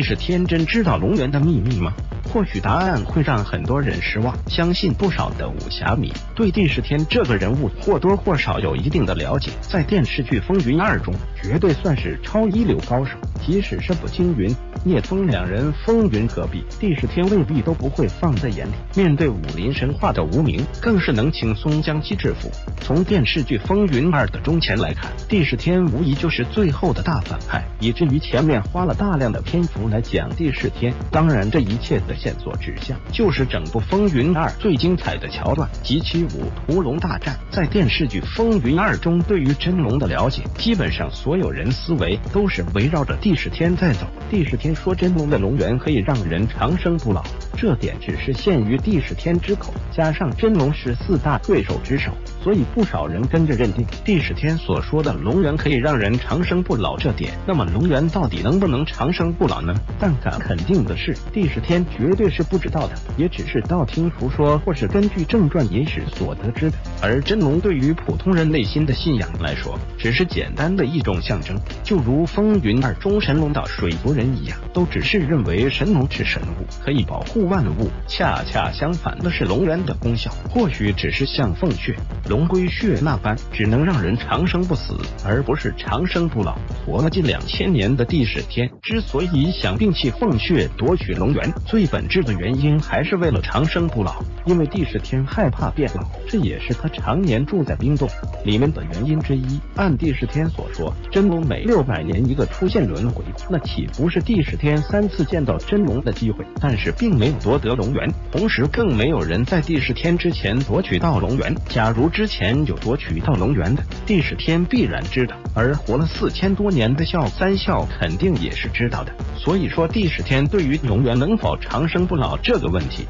是天真知道龙源的秘密吗？或许答案会让很多人失望。相信不少的武侠迷对帝释天这个人物或多或少有一定的了解，在电视剧《风云二》中，绝对算是超一流高手。即使是步惊云、聂风两人风云隔壁，帝释天未必都不会放在眼里。面对武林神话的无名，更是能轻松将其制服。从电视剧《风云二》的中前来看，帝释天无疑就是最后的大反派，以至于前面花了大量的篇幅来讲帝释天。当然，这一切的线索指向就是整部《风云二》最精彩的桥段及其五屠龙大战。在电视剧《风云二》中，对于真龙的了解，基本上所有人思维都是围绕着帝释天在走。帝释天说真龙的龙源可以让人长生不老，这点只是限于帝释天之口，加上真龙是四大对手之首，所以不少人跟着认定帝释天所说的龙源可以让人长生不老这点。那么龙源到底能不能长生不老呢？但敢肯定的是，帝释天绝对是不知道的，也只是道听途说或是根据正传野史所得知的。而真龙对于普通人内心的信仰来说，只是简单的一种象征，就如风云二中神龙岛水族人一样，都只是认为神农是神物，可以保护万物。恰恰相反的是，龙源的功效或许只是像凤血、龙龟血那般，只能让人长生不死，而不是长生不老。活了近两千年的帝释天之所以想摒弃凤血夺取龙源，最本质的原因还是为了长生不老。因为帝释天害怕变老，这也是他常年住在冰洞里面的原因之一。按帝释天所说，真龙每六百年一个出现轮回，那岂不是帝释天三次见到真龙的机会？但是并没有夺得龙源，同时更没有人在帝释天之前夺取到龙源。假如之前有夺取到龙源的，帝释天必然知道，而活了四千多年的笑三笑肯定也是知道的。所以说，帝释天对于龙源能否长生不老这个问题。